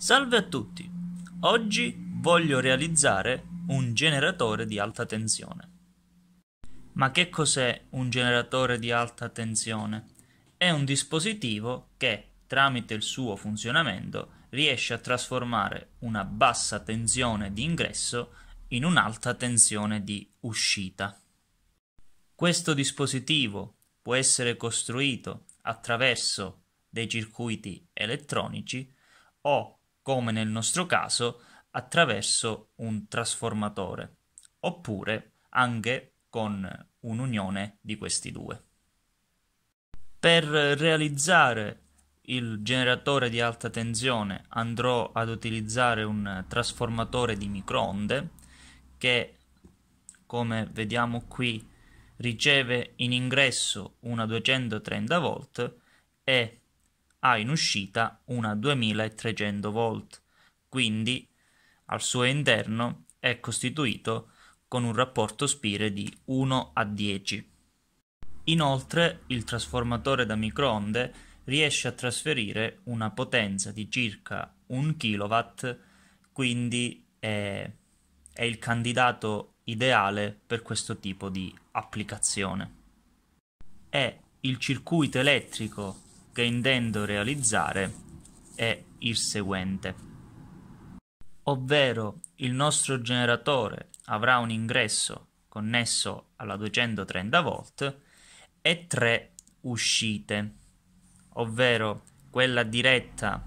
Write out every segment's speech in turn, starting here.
Salve a tutti! Oggi voglio realizzare un generatore di alta tensione. Ma che cos'è un generatore di alta tensione? È un dispositivo che, tramite il suo funzionamento, riesce a trasformare una bassa tensione di ingresso in un'alta tensione di uscita. Questo dispositivo può essere costruito attraverso dei circuiti elettronici o come nel nostro caso, attraverso un trasformatore, oppure anche con un'unione di questi due. Per realizzare il generatore di alta tensione andrò ad utilizzare un trasformatore di microonde che, come vediamo qui, riceve in ingresso una 230 volt e ha in uscita una 2300 volt, quindi al suo interno è costituito con un rapporto spire di 1 a 10. Inoltre il trasformatore da microonde riesce a trasferire una potenza di circa 1 kW, quindi è, è il candidato ideale per questo tipo di applicazione. È il circuito elettrico che intendo realizzare è il seguente. Ovvero il nostro generatore avrà un ingresso connesso alla 230 volt e tre uscite, ovvero quella diretta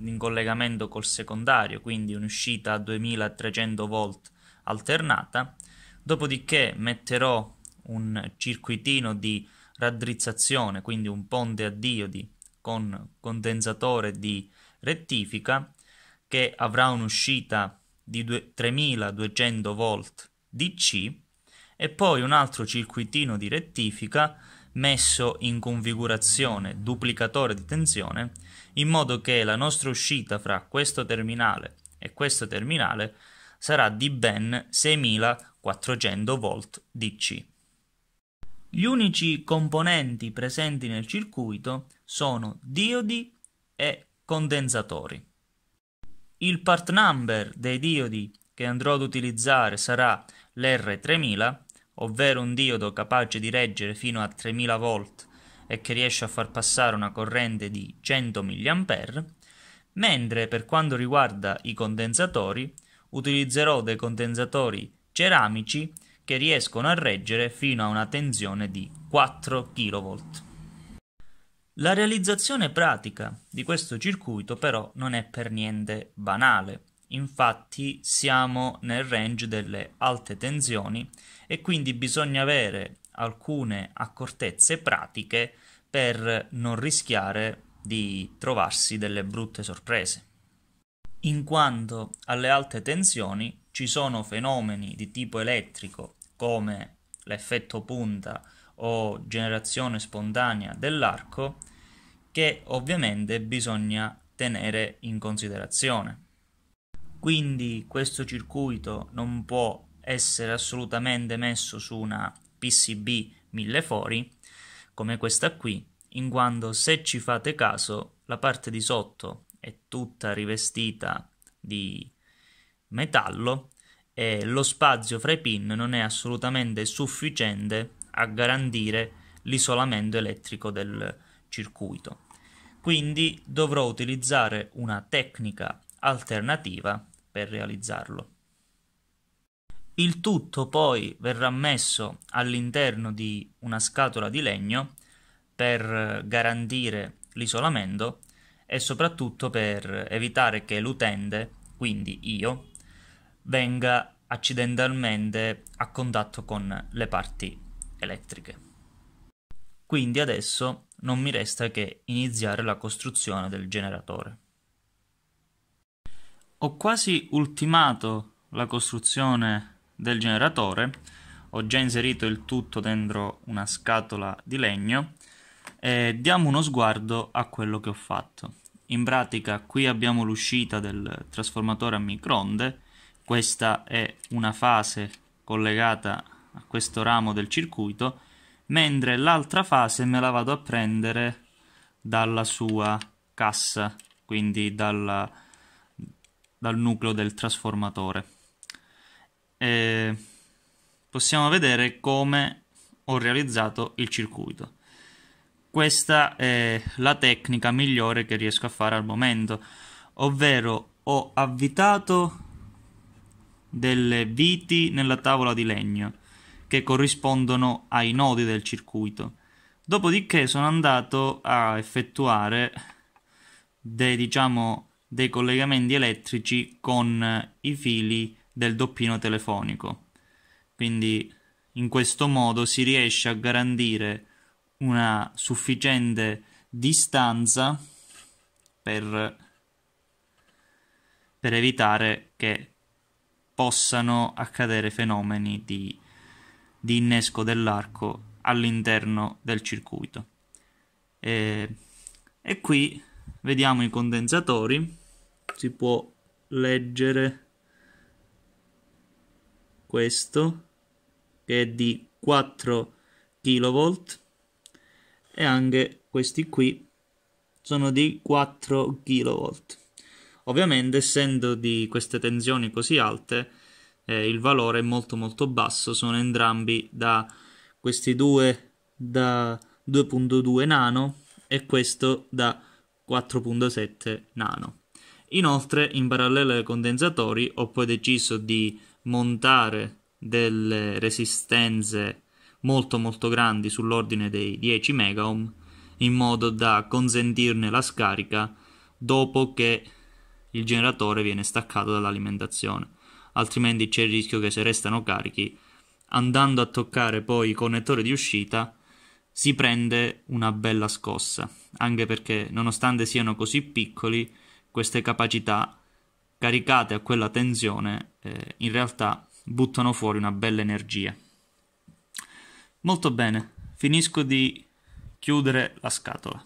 in collegamento col secondario, quindi un'uscita a 2300 volt alternata, dopodiché metterò un circuitino di raddrizzazione, quindi un ponte a diodi con condensatore di rettifica che avrà un'uscita di 3200 volt DC e poi un altro circuitino di rettifica messo in configurazione duplicatore di tensione in modo che la nostra uscita fra questo terminale e questo terminale sarà di ben 6400 volt DC. Gli unici componenti presenti nel circuito sono diodi e condensatori. Il part number dei diodi che andrò ad utilizzare sarà l'R3000, ovvero un diodo capace di reggere fino a 3000 volt e che riesce a far passare una corrente di 100 mA, mentre per quanto riguarda i condensatori utilizzerò dei condensatori ceramici che riescono a reggere fino a una tensione di 4 kV. La realizzazione pratica di questo circuito però non è per niente banale, infatti siamo nel range delle alte tensioni e quindi bisogna avere alcune accortezze pratiche per non rischiare di trovarsi delle brutte sorprese. In quanto alle alte tensioni ci sono fenomeni di tipo elettrico come l'effetto punta o generazione spontanea dell'arco che ovviamente bisogna tenere in considerazione. Quindi questo circuito non può essere assolutamente messo su una PCB mille fori come questa qui, in quanto se ci fate caso la parte di sotto è tutta rivestita di metallo e lo spazio fra i pin non è assolutamente sufficiente a garantire l'isolamento elettrico del circuito. Quindi dovrò utilizzare una tecnica alternativa per realizzarlo. Il tutto poi verrà messo all'interno di una scatola di legno per garantire l'isolamento e soprattutto per evitare che l'utente, quindi io, venga accidentalmente a contatto con le parti elettriche. Quindi adesso non mi resta che iniziare la costruzione del generatore. Ho quasi ultimato la costruzione del generatore, ho già inserito il tutto dentro una scatola di legno e diamo uno sguardo a quello che ho fatto. In pratica qui abbiamo l'uscita del trasformatore a microonde questa è una fase collegata a questo ramo del circuito, mentre l'altra fase me la vado a prendere dalla sua cassa, quindi dalla, dal nucleo del trasformatore. E possiamo vedere come ho realizzato il circuito. Questa è la tecnica migliore che riesco a fare al momento, ovvero ho avvitato delle viti nella tavola di legno che corrispondono ai nodi del circuito. Dopodiché sono andato a effettuare dei, diciamo, dei collegamenti elettrici con i fili del doppino telefonico. Quindi in questo modo si riesce a garantire una sufficiente distanza per, per evitare che possano accadere fenomeni di, di innesco dell'arco all'interno del circuito. E, e qui vediamo i condensatori, si può leggere questo che è di 4 kV e anche questi qui sono di 4 kV. Ovviamente essendo di queste tensioni così alte eh, il valore è molto molto basso, sono entrambi da questi due da 2.2 nano e questo da 4.7 nano. Inoltre in parallelo ai condensatori ho poi deciso di montare delle resistenze molto molto grandi sull'ordine dei 10 megaohm in modo da consentirne la scarica dopo che il generatore viene staccato dall'alimentazione altrimenti c'è il rischio che se restano carichi andando a toccare poi i connettori di uscita si prende una bella scossa anche perché nonostante siano così piccoli queste capacità caricate a quella tensione eh, in realtà buttano fuori una bella energia Molto bene, finisco di chiudere la scatola.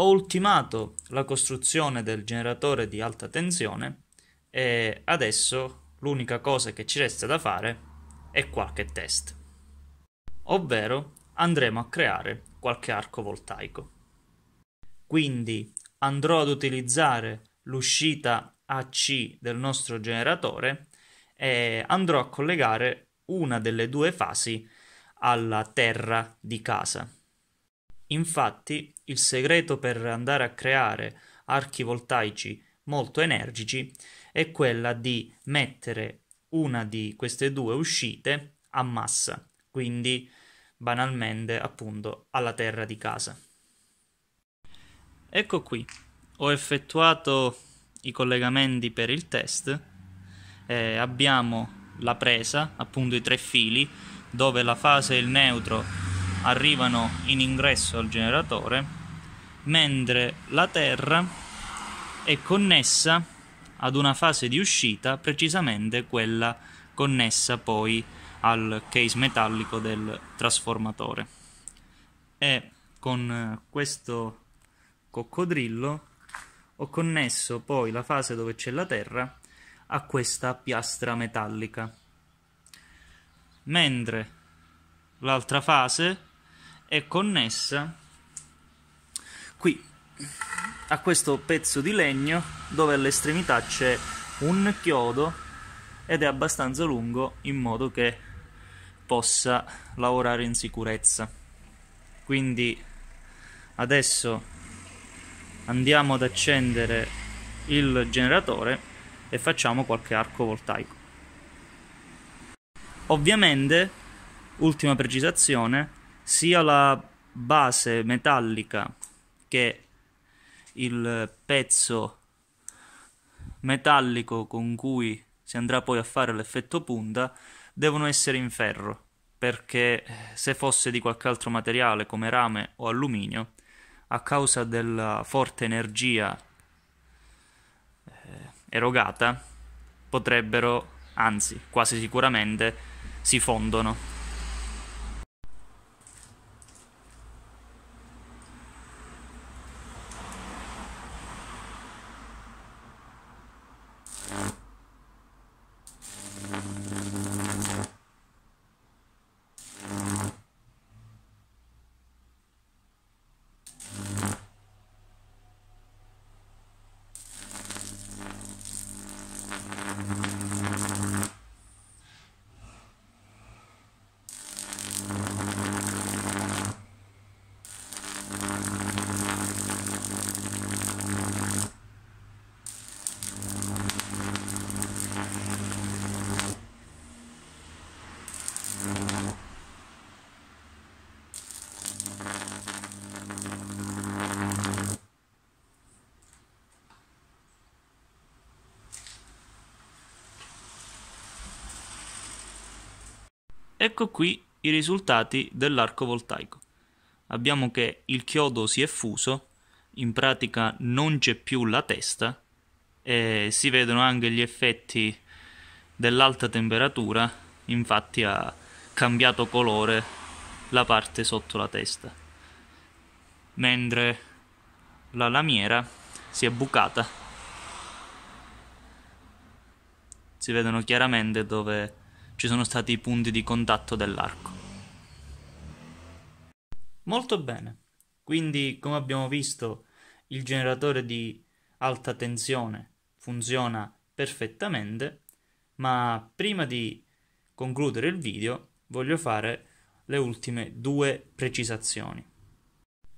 Ho ultimato la costruzione del generatore di alta tensione e adesso l'unica cosa che ci resta da fare è qualche test. Ovvero andremo a creare qualche arco voltaico. Quindi andrò ad utilizzare l'uscita AC del nostro generatore e andrò a collegare una delle due fasi alla terra di casa. Infatti, il segreto per andare a creare archi voltaici molto energici è quella di mettere una di queste due uscite a massa, quindi banalmente appunto alla terra di casa. Ecco qui, ho effettuato i collegamenti per il test, eh, abbiamo la presa, appunto i tre fili, dove la fase e il neutro arrivano in ingresso al generatore, mentre la terra è connessa ad una fase di uscita, precisamente quella connessa poi al case metallico del trasformatore. E con questo coccodrillo ho connesso poi la fase dove c'è la terra a questa piastra metallica. Mentre l'altra fase è connessa qui a questo pezzo di legno dove all'estremità c'è un chiodo ed è abbastanza lungo in modo che possa lavorare in sicurezza. Quindi adesso andiamo ad accendere il generatore e facciamo qualche arco voltaico. Ovviamente, ultima precisazione, sia la base metallica che il pezzo metallico con cui si andrà poi a fare l'effetto punta devono essere in ferro perché se fosse di qualche altro materiale come rame o alluminio a causa della forte energia erogata potrebbero, anzi quasi sicuramente, si fondono. Ecco qui i risultati dell'arco voltaico. Abbiamo che il chiodo si è fuso, in pratica non c'è più la testa e si vedono anche gli effetti dell'alta temperatura, infatti ha cambiato colore la parte sotto la testa, mentre la lamiera si è bucata. Si vedono chiaramente dove ci sono stati i punti di contatto dell'arco. Molto bene, quindi come abbiamo visto il generatore di alta tensione funziona perfettamente, ma prima di concludere il video voglio fare le ultime due precisazioni.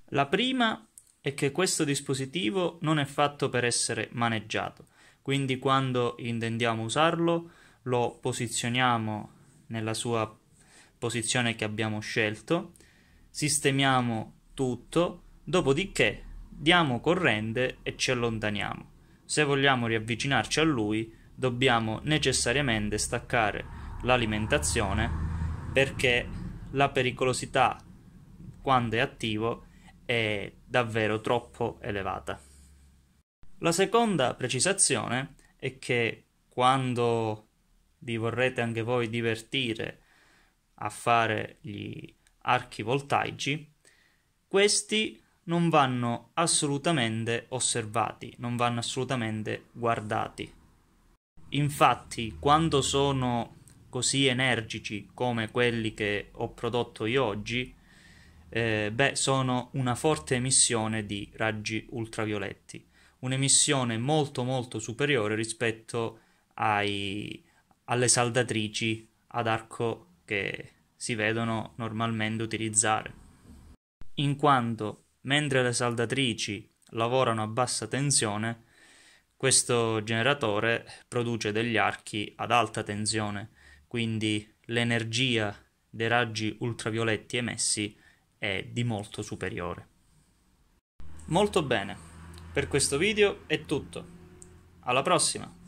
La prima è che questo dispositivo non è fatto per essere maneggiato, quindi quando intendiamo usarlo lo posizioniamo nella sua posizione che abbiamo scelto, sistemiamo tutto, dopodiché diamo corrente e ci allontaniamo. Se vogliamo riavvicinarci a lui, dobbiamo necessariamente staccare l'alimentazione perché la pericolosità quando è attivo è davvero troppo elevata. La seconda precisazione è che quando vi vorrete anche voi divertire a fare gli archi voltaici, questi non vanno assolutamente osservati, non vanno assolutamente guardati. Infatti, quando sono così energici come quelli che ho prodotto io oggi, eh, beh, sono una forte emissione di raggi ultravioletti, un'emissione molto molto superiore rispetto ai, alle saldatrici ad arco che si vedono normalmente utilizzare. In quanto mentre le saldatrici lavorano a bassa tensione, questo generatore produce degli archi ad alta tensione, quindi l'energia dei raggi ultravioletti emessi è di molto superiore. Molto bene, per questo video è tutto. Alla prossima!